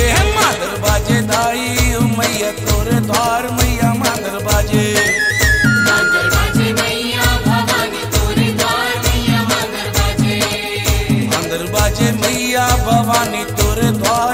ए बाजे दाई मैया तोरे द्वार मैया मादर बाजे मादर बाजे मैया भवानी तोरे द्वार।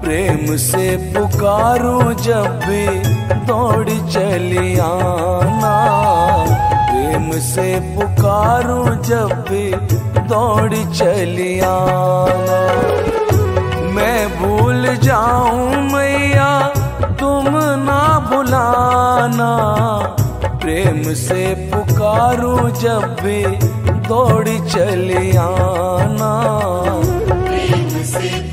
प्रेम से पुकारूं जब भी दौड़ चली आना। प्रेम से पुकारूं जब भी दौड़ चली आना। मैं भूल जाऊँ मैया, तुम ना भुलाना। प्रेम से पुकारूं जब भी दौड़ चली आना। प्रेम से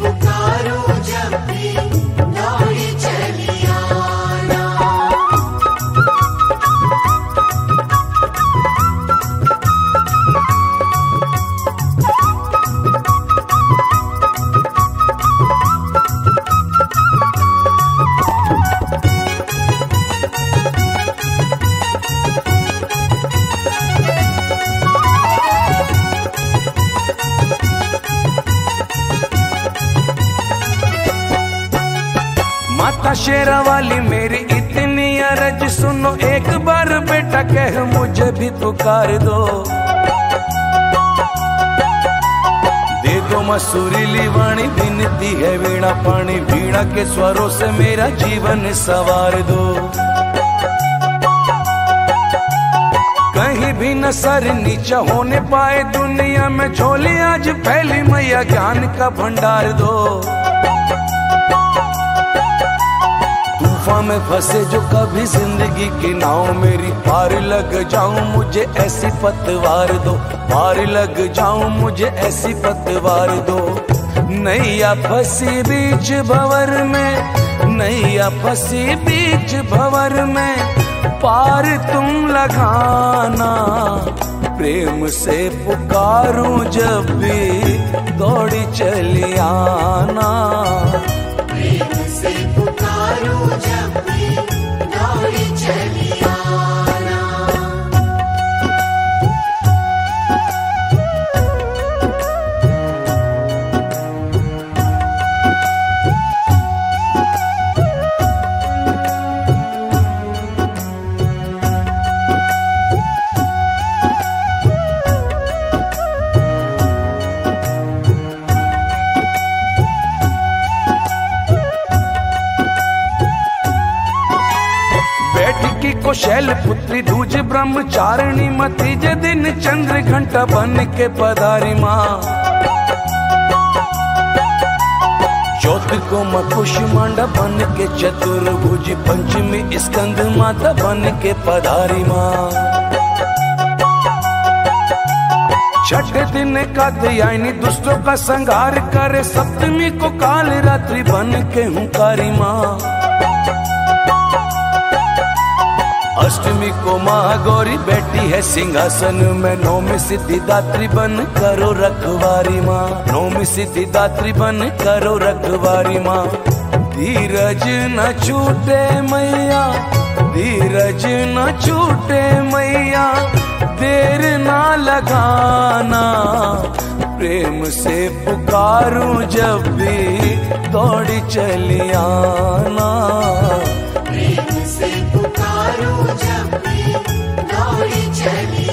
शेरा वाली मेरी इतनी अरज सुनो, एक बार बेटा कह मुझे भी पुकार दो। दे दो मसूरीली बिनती है वीणा पानी वीणा के स्वरों से मेरा जीवन सवार दो। कहीं भी न सर नीचा होने पाए दुनिया में, झोली आज फैली मैया ज्ञान का भंडार दो। तूफ़ान में फंसे जो कभी ज़िंदगी की नाव मेरी पार लग जाऊँ, मुझे ऐसी पतवार दो। पार लग जाऊँ, मुझे ऐसी पतवार दो। नैया फंसी बीच भवर में, नैया फंसी बीच भवर में, पार तुम लगाना। प्रेम से पुकारूं जब भी दौड़ी चली आना। दूज ब्रह्मचारिणी मती जे दिन चंद्र घंटा बन के पधारी माँ। चौथ को मकुश मांडा बन के चतुर्भुज पंचमी स्कंद माता बन के पधारी माँ। छठे दिन का दयानी दुष्टों का संहार करे सप्तमी को काल रात्रि बन के हुकारी माँ। अष्टमी को महागौरी बैठी है सिंहासन में। नौमी सिद्धि दात्री बन करो रखवारी माँ। नौमी सिद्धि दात्री बन करो रखवारी माँ। धीरज न छूटे मैया, धीरज न छूटे मैया, देर ना लगाना। प्रेम से पुकारूं जब भी दौड़ी चली आना। पुकारो जब दौड़ी चली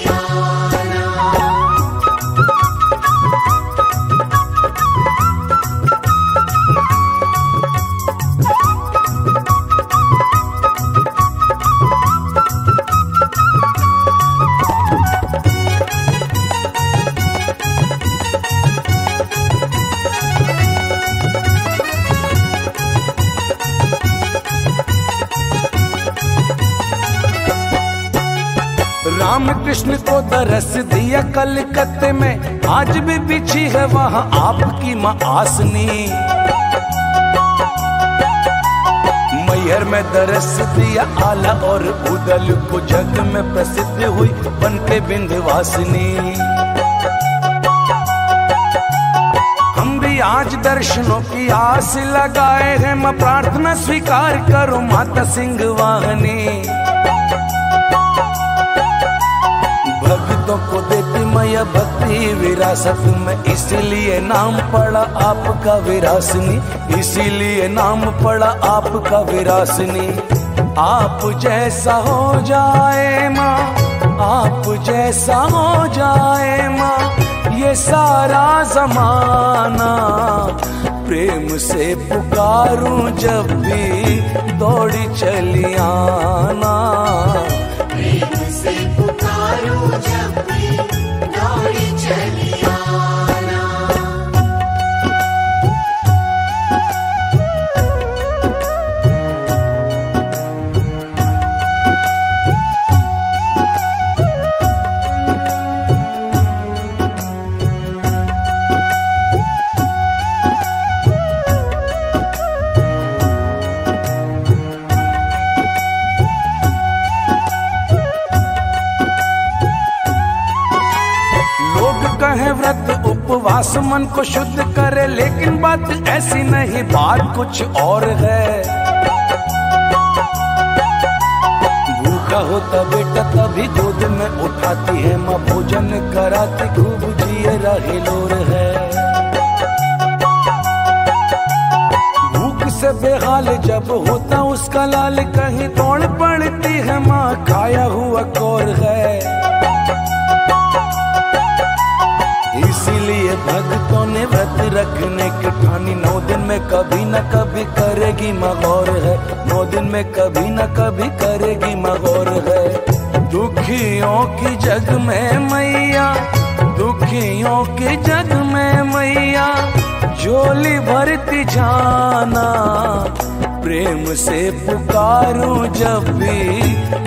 कृष्ण को दरस दिया कलकत्ते में। आज भी बिछी है वहाँ आपकी माँ आसनी। मैहर में दरस दिया आला और उदल को जग में प्रसिद्ध हुई बन के भी आज दर्शनों की आस लगाए हैं, मैं प्रार्थना स्वीकार करो माता सिंह वाहनी। भक्तों को देती प्रेममय भक्ति विरासत में इसीलिए नाम पड़ा आपका विरासनी। इसीलिए नाम पड़ा आपका विरासनी। आप जैसा हो जाए माँ, आप जैसा हो जाए माँ, ये सारा जमाना प्रेम से पुकारूं जब भी दौड़ी चली आना। प्रेम से पुकारो जब भी व्रत उपवास मन को शुद्ध करे, लेकिन बात ऐसी नहीं, बात कुछ और है। भूखा होता बेटा तभी गोद में उठाती है, माँ भोजन कराती, खूब जिए रही लोर है। भूख से बेहाल जब होता, उसका लाल कहीं दौड़ पड़ती है, माँ, खाया हुआ कौर है। इसीलिए भक्तों ने व्रत रखने की ठानी। नौ दिन में कभी न कभी करेगी मगौर है। नौ दिन में कभी न कभी करेगी मगौर है। दुखियों की जग में मैया, दुखियों की जग में मैया, झोली भरती जाना। प्रेम से पुकारूं जब भी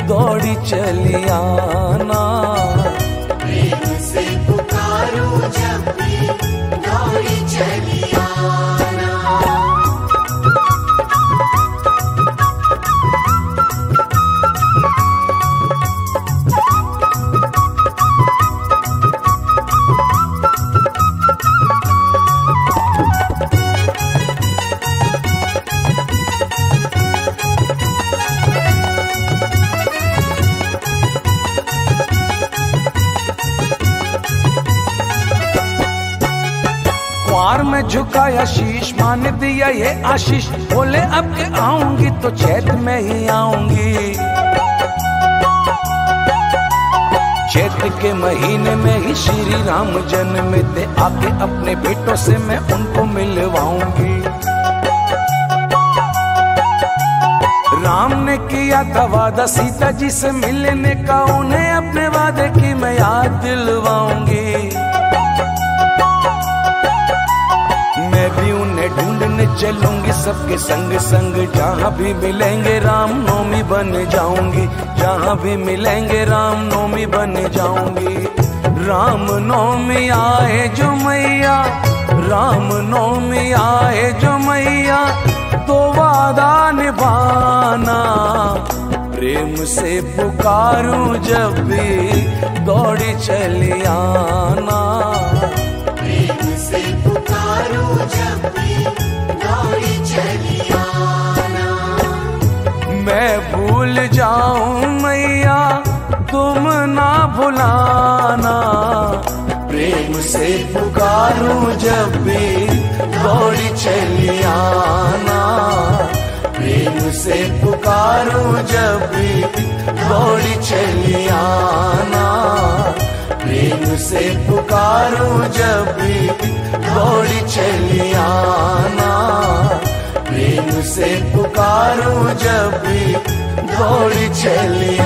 दौड़ी चली आना। जब चली। झुकाया शीश मान दिया ये आशीष। बोले, अब के आऊँगी तो चैत में ही आऊँगी। चैत के महीने में ही श्री राम जन्म थे आके अपने बेटों से मैं उनको मिलवाऊँगी। राम ने किया था वादा, सीता जी से मिलने का, उन्हें अपने वादे की मैं याद दिलवाऊँगी। मैं भी उन्हें ढूँढने चलूँगी, सबके संग संग जहाँ भी मिलेंगे राम नौमी बन जाऊँगी, जहाँ भी मिलेंगे राम नौमी बन जाऊँगी। राम नौमी आए जो मैया राम नौमी आए जो मैया तो वादा निभाना। प्रेम से पुकारूं जब भी दौड़ी चली आना। भूल जाऊँ मैया, तुम ना भुलाना। प्रेम से पुकारूं जब भी दौड़ी चली आना। प्रेम से पुकारूं जब भी दौड़ी चली आना। प्रेम से पुकारूं जब भी दौड़ी चली आना। से पुकारूं जब भी दौड़ चली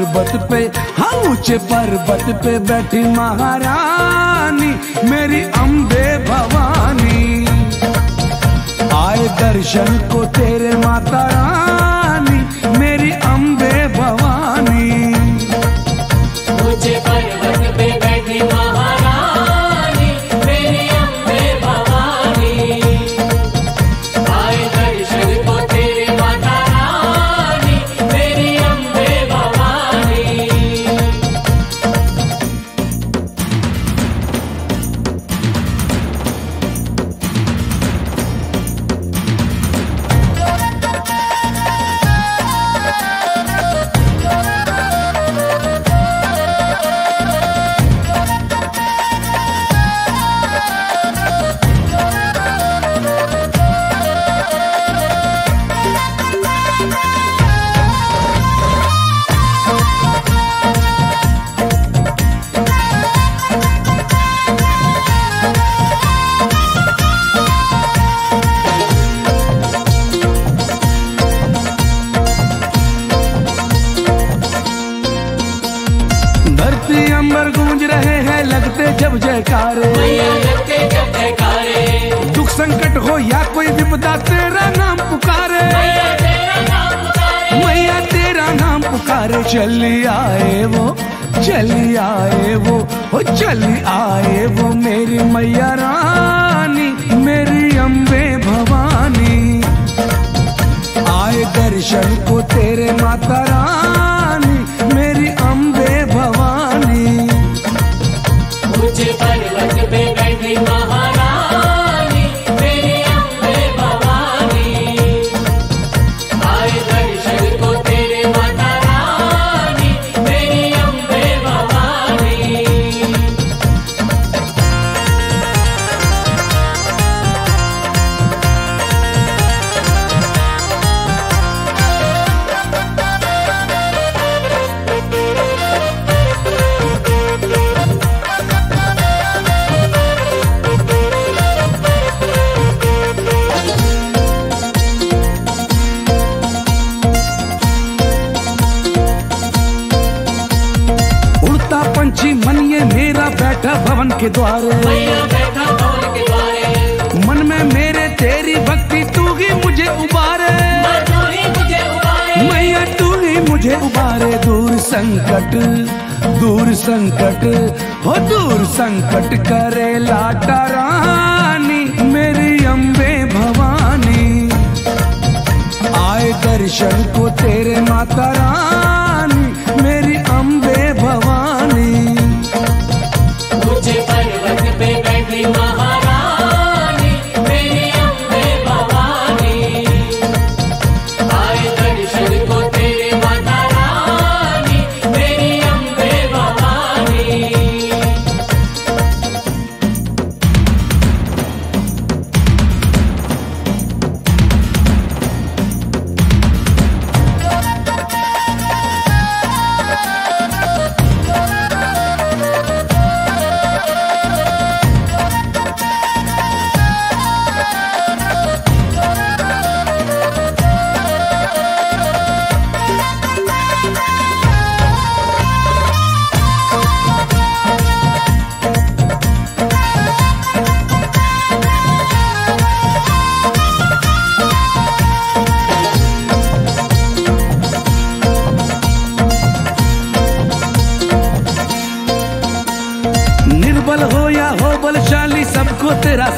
पर्वत पे हाँ ऊँचे पर्वत पे बैठी महारानी, मेरी अम्बे भवानी। आए दर्शन को तेरे माता रानी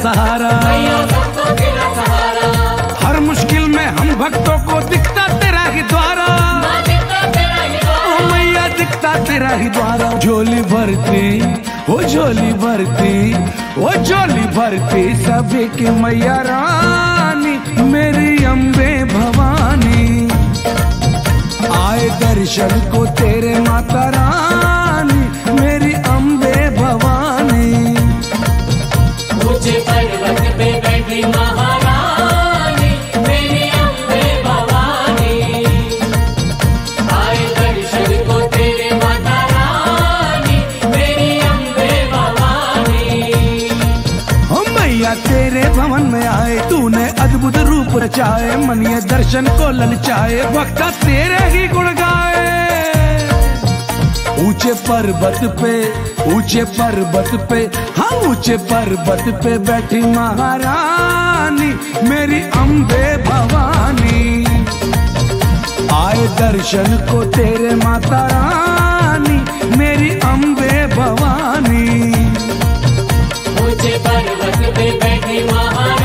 सहारा। हर मुश्किल में हम भक्तों को दिखता तेरा ही द्वारा। ओ मैया, दिखता तेरा ही द्वारा। झोली भरती वो झोली भरती वो झोली भरती सभी की मैया रानी, मेरी अम्बे भवानी। आए दर्शन को तेरे माता रानी, मेरी ऊँचे पर्वत पे बैठी महारानी, मेरी अम्बे भवानी। आए दर्शन को तेरे माता रानी, मेरी अम्बे भवानी। मैया, तेरे भवन में आए, तूने अद्भुत रूप रचाए मन ये दर्शन को ललचाए भक्ता तेरे ही गुण गाए। ऊँचे पर्वत पे, ऊँचे पर्वत पे हाँ ऊँचे पर्वत पे बैठी महारानी, मेरी अम्बे भवानी। आए दर्शन को तेरे माता रानी, मेरी अम्बे भवानी। ऊँचे पर्वत पे बैठी महारानी।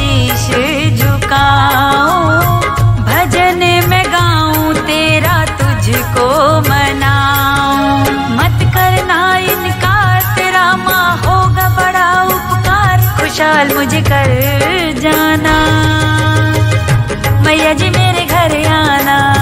शीश झुकाओ भजन में गाऊं, तेरा तुझको मनाऊं। मत करना इनकार, तेरा माँ होगा बड़ा उपकार। खुशहाल मुझे कर जाना, मैया जी मेरे घर आना।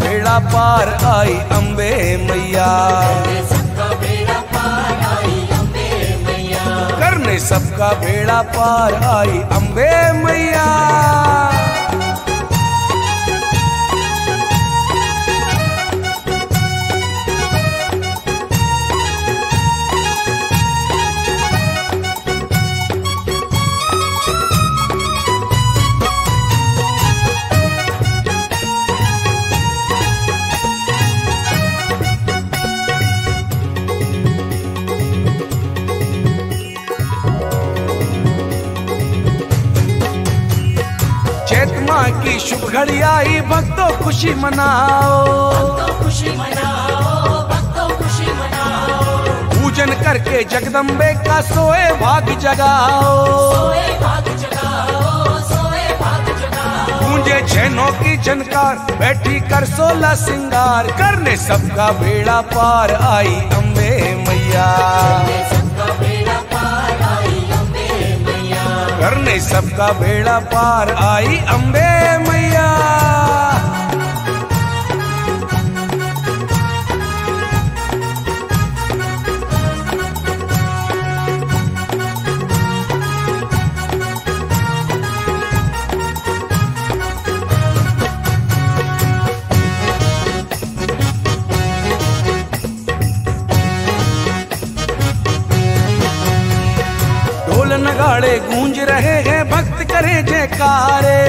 बेड़ा पार आई अम्बे मैया। करने सबका बेड़ा पार आई अंबे मैया। आई भक्तों खुशी मनाओ। खुशी मनाओ खुशी मनाओ पूजन करके जगदम्बे का सोए भाग जगाओ। छनों गूंजे की झनकार बैठी कर सोला सिंगार। करने सबका बेड़ा पार आई अम्बे मैया। करने सबका बेड़ा पार आई अम्बे नगाड़े गूंज रहे हैं, भक्त करे जयकारे।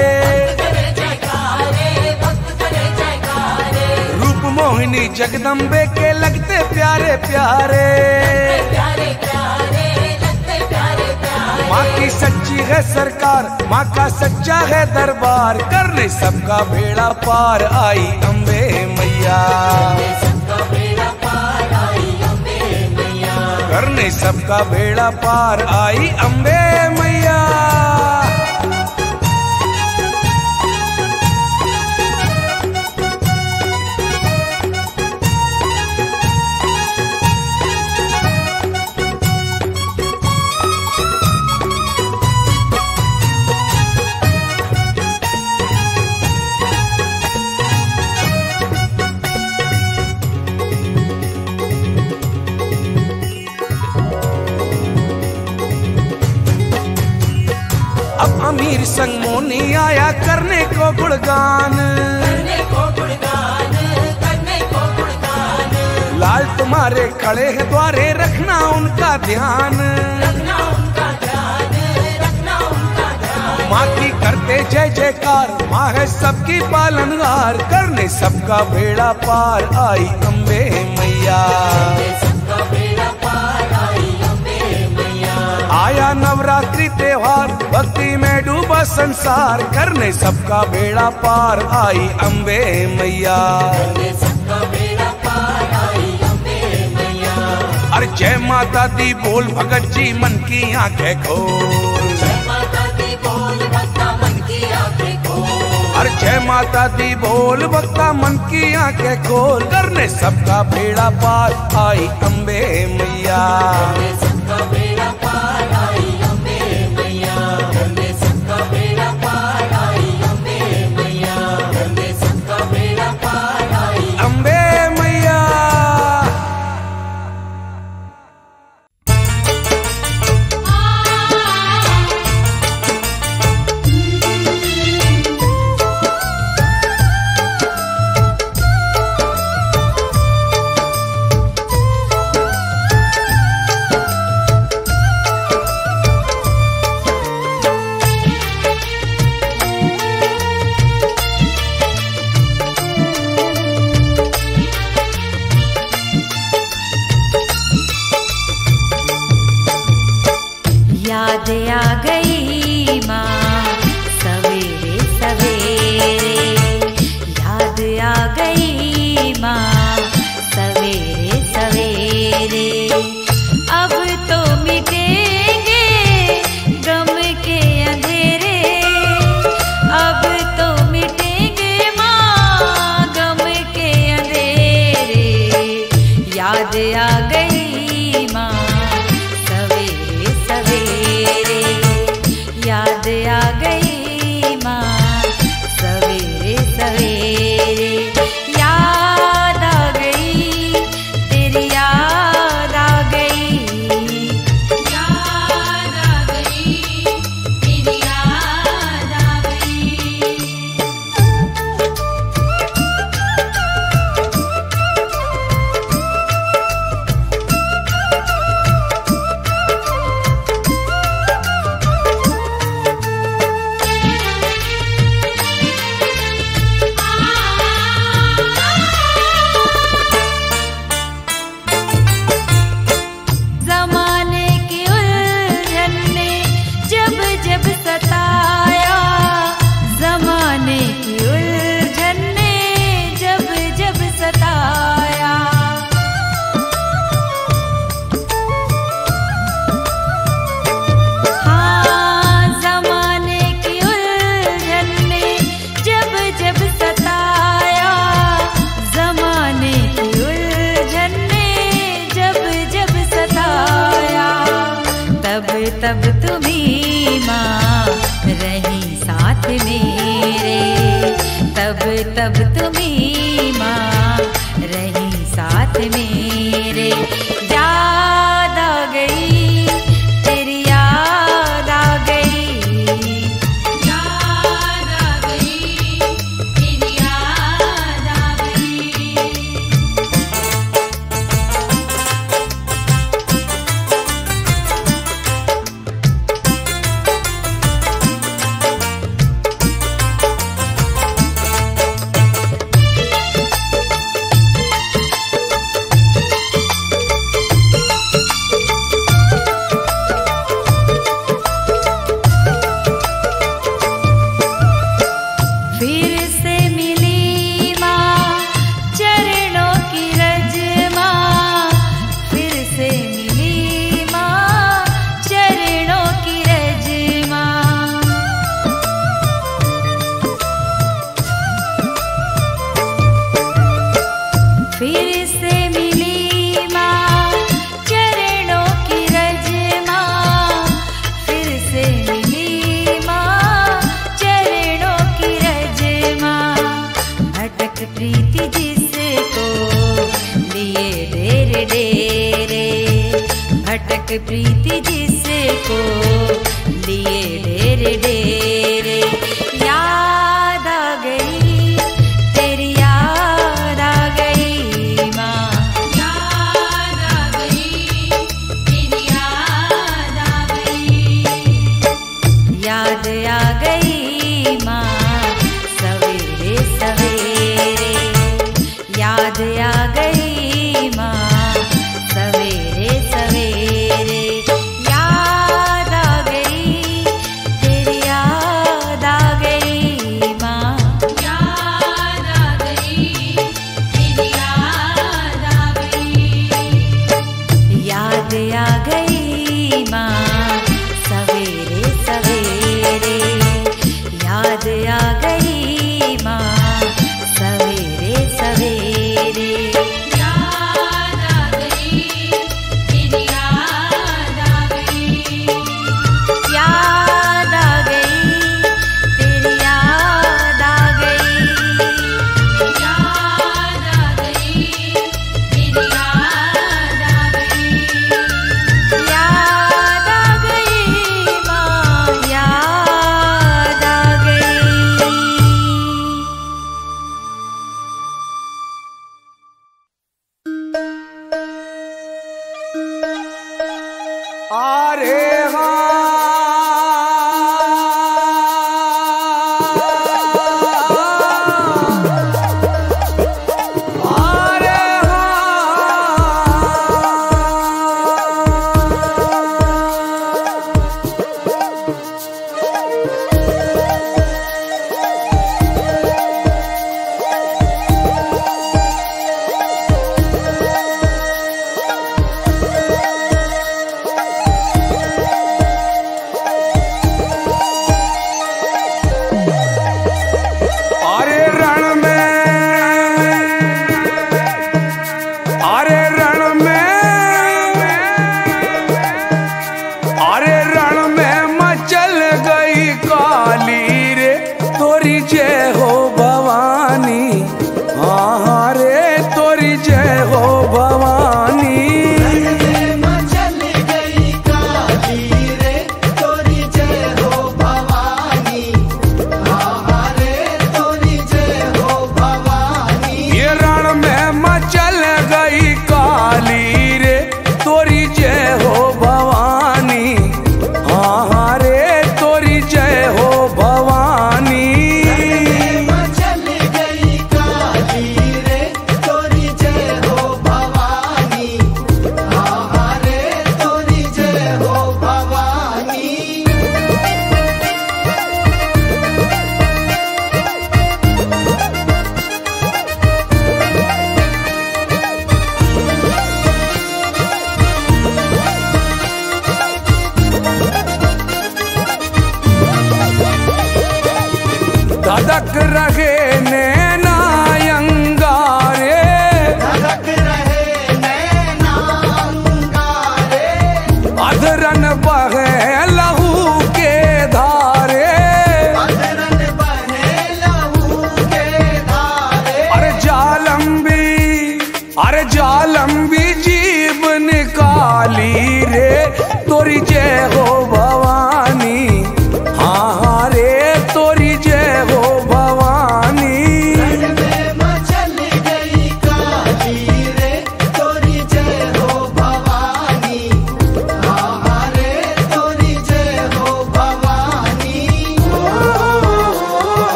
रूप मोहिनी जगदम्बे के लगते प्यारे प्यारे। माँ की सच्ची है सरकार, माँ का सच्चा है दरबार, करने सबका बेड़ा पार आई अम्बे मैया। करने सबका बेड़ा पार आई अम्बे अमीर संग मोनी आया करने को गुणगान। लाल तुम्हारे खड़े हैं द्वारे रखना उनका ध्यान। माँ की करते जय जयकार माँ है सबकी पालनहार। करने सबका बेड़ा पार आई अम्बे मैया। आया नवरात्रि त्योहार भक्ति में डूबा संसार करने सबका बेड़ा पार आई अम्बे मैया। अरे जय माता दी बोल भगत जी मन की आँखें खोल। अरे जय माता दी बोल भक्ता मन की आँखें खोल। करने सबका बेड़ा पार आई अम्बे मैया।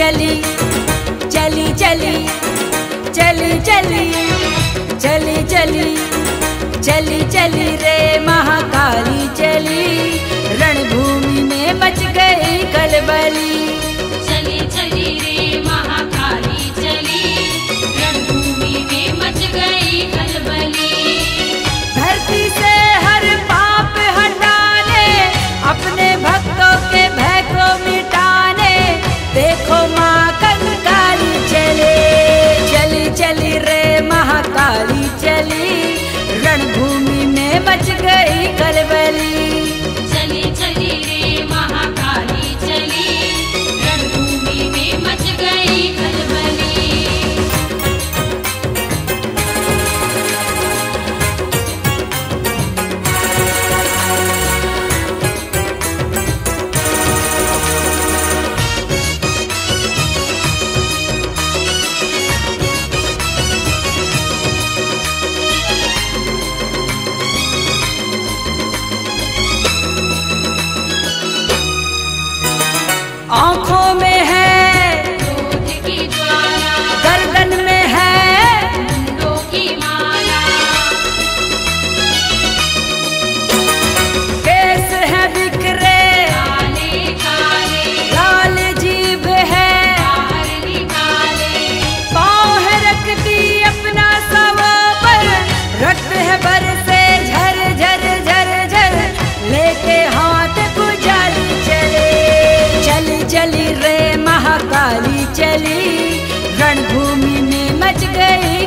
चली चली चली चली चली चली चली चली चली रे महाकाली चली। रणभूमि में मच गई कलबली। चली चली रे महाकाली चली। रणभूमि में मच गई कलबली। बच गई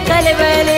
கலவல